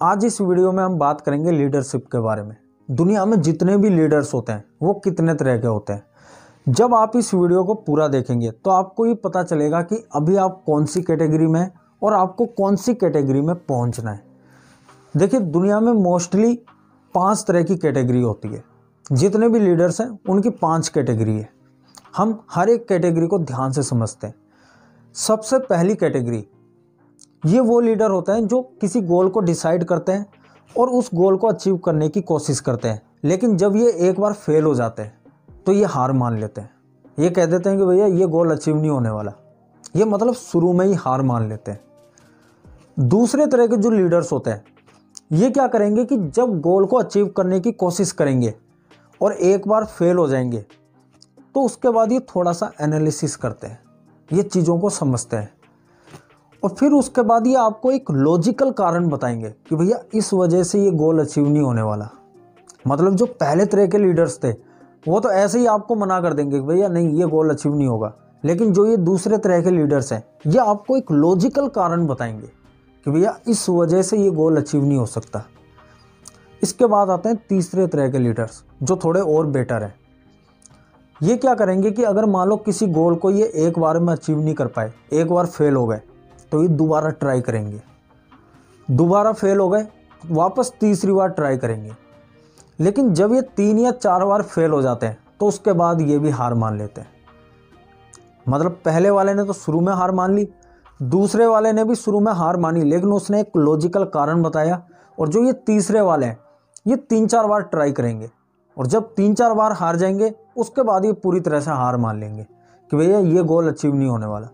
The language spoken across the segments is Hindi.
आज इस वीडियो में हम बात करेंगे लीडरशिप के बारे में। दुनिया में जितने भी लीडर्स होते हैं, वो कितने तरह के होते हैं। जब आप इस वीडियो को पूरा देखेंगे तो आपको ये पता चलेगा कि अभी आप कौन सी कैटेगरी में हैं और आपको कौन सी कैटेगरी में पहुँचना है। देखिए, दुनिया में मोस्टली पाँच तरह की कैटेगरी होती है। जितने भी लीडर्स हैं, उनकी पाँच कैटेगरी है। हम हर एक कैटेगरी को ध्यान से समझते हैं। सबसे पहली कैटेगरी ये वो लीडर होते हैं जो किसी गोल को डिसाइड करते हैं और उस गोल को अचीव करने की कोशिश करते हैं। लेकिन जब ये एक बार फेल हो जाते हैं तो ये हार मान लेते हैं। ये कह देते हैं कि भैया, ये गोल अचीव नहीं होने वाला। ये मतलब शुरू में ही हार मान लेते हैं। दूसरे तरह के जो लीडर्स होते हैं, ये क्या करेंगे कि जब गोल को अचीव करने की कोशिश करेंगे और एक बार फेल हो जाएँगे तो उसके बाद ये थोड़ा सा एनालिसिस करते हैं। ये चीज़ों को समझते हैं। और फिर उसके बाद ये आपको एक लॉजिकल कारण बताएँगे कि भैया, इस वजह से ये गोल अचीव नहीं होने वाला। मतलब जो पहले तरह के लीडर्स थे, वो तो ऐसे ही आपको मना कर देंगे कि भैया, नहीं, ये गोल अचीव नहीं होगा। लेकिन जो ये दूसरे तरह के लीडर्स हैं, ये आपको एक लॉजिकल कारण बताएँगे कि भैया, इस वजह से ये गोल अचीव नहीं हो सकता। इसके बाद आते हैं तीसरे तरह के लीडर्स जो थोड़े और बेटर हैं। ये क्या करेंगे कि अगर मान लो किसी गोल को ये एक बार में अचीव नहीं कर पाए, एक बार फेल हो गए तो ये दोबारा ट्राई करेंगे। दोबारा फेल हो गए, वापस तीसरी बार ट्राई करेंगे। लेकिन जब ये तीन या चार बार फेल हो जाते हैं तो उसके बाद ये भी हार मान लेते हैं। मतलब पहले वाले ने तो शुरू में हार मान ली, दूसरे वाले ने भी शुरू में हार मानी, लेकिन उसने एक लॉजिकल कारण बताया, और जो ये तीसरे वाले हैं, ये तीन चार बार ट्राई करेंगे। और जब तीन चार बार हार जाएँगे, उसके बाद ये पूरी तरह से हार मान लेंगे कि भैया ये गोल अचीव नहीं होने वाला।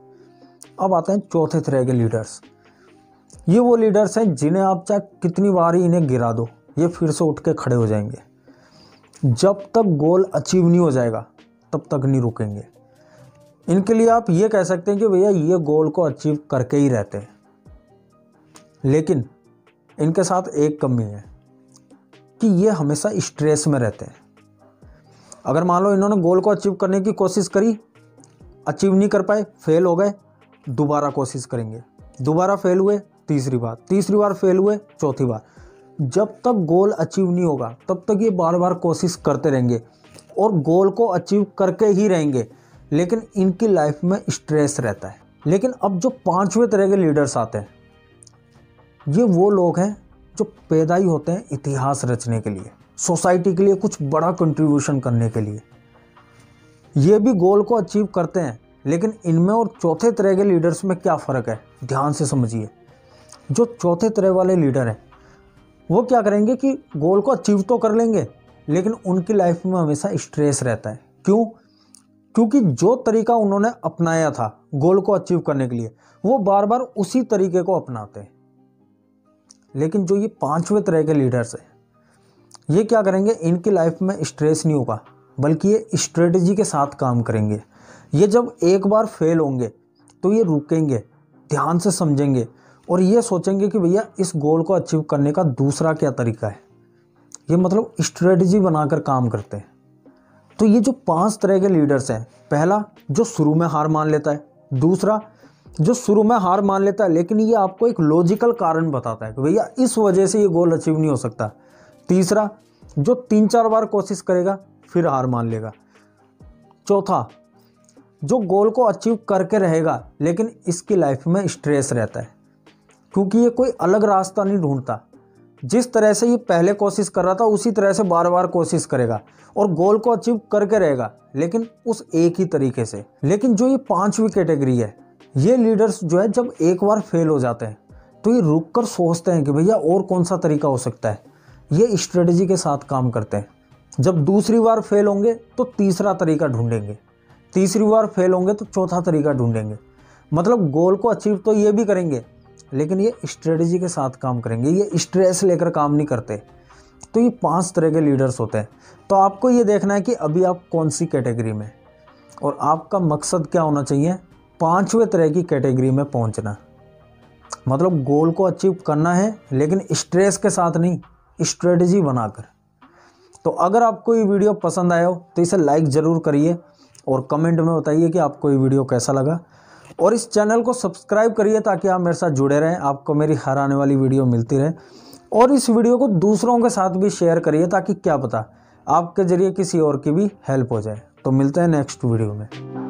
अब आते हैं चौथे तरह के लीडर्स। ये वो लीडर्स हैं जिन्हें आप चाहे कितनी बार ही इन्हें गिरा दो, ये फिर से उठ के खड़े हो जाएँगे। जब तक गोल अचीव नहीं हो जाएगा, तब तक नहीं रुकेंगे। इनके लिए आप ये कह सकते हैं कि भैया ये गोल को अचीव करके ही रहते हैं। लेकिन इनके साथ एक कमी है कि ये हमेशा स्ट्रेस में रहते हैं। अगर मान लो इन्होंने गोल को अचीव करने की कोशिश करी, अचीव नहीं कर पाए, फेल हो गए दोबारा कोशिश करेंगे। दोबारा फेल हुए, तीसरी बार। तीसरी बार फेल हुए, चौथी बार। जब तक गोल अचीव नहीं होगा, तब तक ये बार बार कोशिश करते रहेंगे और गोल को अचीव करके ही रहेंगे, लेकिन इनकी लाइफ में स्ट्रेस रहता है। लेकिन अब जो पाँचवें तरह के लीडर्स आते हैं, ये वो लोग हैं जो पैदा ही होते हैं इतिहास रचने के लिए सोसाइटी के लिए कुछ बड़ा कंट्रीब्यूशन करने के लिए। ये भी गोल को अचीव करते हैं लेकिन इनमें और चौथे तरह के लीडर्स में क्या फ़र्क है? ध्यान से समझिए। जो चौथे तरह वाले लीडर हैं, वो क्या करेंगे कि गोल को अचीव तो कर लेंगे, लेकिन उनकी लाइफ में हमेशा स्ट्रेस रहता है। क्यों? क्योंकि जो तरीका उन्होंने अपनाया था गोल को अचीव करने के लिए, वो बार बार उसी तरीके को अपनाते हैं। लेकिन जो ये पाँचवें तरह के लीडर्स हैं, ये क्या करेंगे? इनकी लाइफ में स्ट्रेस नहीं होगा, बल्कि ये स्ट्रेटजी के साथ काम करेंगे। ये जब एक बार फेल होंगे तो ये रुकेंगे, ध्यान से समझेंगे और ये सोचेंगे कि भैया, इस गोल को अचीव करने का दूसरा क्या तरीका है? ये मतलब स्ट्रेटजी बनाकर काम करते हैं। तो ये जो पाँच तरह के लीडर्स हैं, पहला जो शुरू में हार मान लेता है, दूसरा जो शुरू में हार मान लेता है, लेकिन ये आपको एक लॉजिकल कारण बताता है कि भैया, इस वजह से ये गोल अचीव नहीं हो सकता। तीसरा, जो तीन चार बार कोशिश करेगा, फिर हार मान लेगा। चौथा जो गोल को अचीव करके रहेगा, लेकिन इसकी लाइफ में स्ट्रेस रहता है। क्योंकि ये कोई अलग रास्ता नहीं ढूंढता। जिस तरह से ये पहले कोशिश कर रहा था, उसी तरह से बार बार कोशिश करेगा और गोल को अचीव करके रहेगा, लेकिन उस एक ही तरीके से। लेकिन जो ये पांचवी कैटेगरी है, ये लीडर्स जो है, जब एक बार फेल हो जाते हैं तो ये रुक कर सोचते हैं कि भैया और कौन सा तरीका हो सकता है। ये स्ट्रेटजी के साथ काम करते हैं। जब दूसरी बार फेल होंगे तो तीसरा तरीका ढूंढेंगे। तीसरी बार फेल होंगे तो चौथा तरीका ढूंढेंगे। मतलब गोल को अचीव तो ये भी करेंगे, लेकिन ये स्ट्रेटजी के साथ काम करेंगे, ये स्ट्रेस लेकर काम नहीं करते। तो ये पाँच तरह के लीडर्स होते हैं। तो आपको ये देखना है कि अभी आप कौन सी कैटेगरी में और आपका मकसद क्या होना चाहिए पाँचवें तरह की कैटेगरी में पहुँचना। मतलब गोल को अचीव करना है, लेकिन स्ट्रेस के साथ नहीं स्ट्रेटजी बनाकर। तो अगर आपको ये वीडियो पसंद आया हो तो इसे लाइक ज़रूर करिए और कमेंट में बताइए कि आपको ये वीडियो कैसा लगा। और इस चैनल को सब्सक्राइब करिए ताकि आप मेरे साथ जुड़े रहें, आपको मेरी हर आने वाली वीडियो मिलती रहे। और इस वीडियो को दूसरों के साथ भी शेयर करिए ताकि क्या पता आपके ज़रिए किसी और की भी हेल्प हो जाए। तो मिलते हैं नेक्स्ट वीडियो में।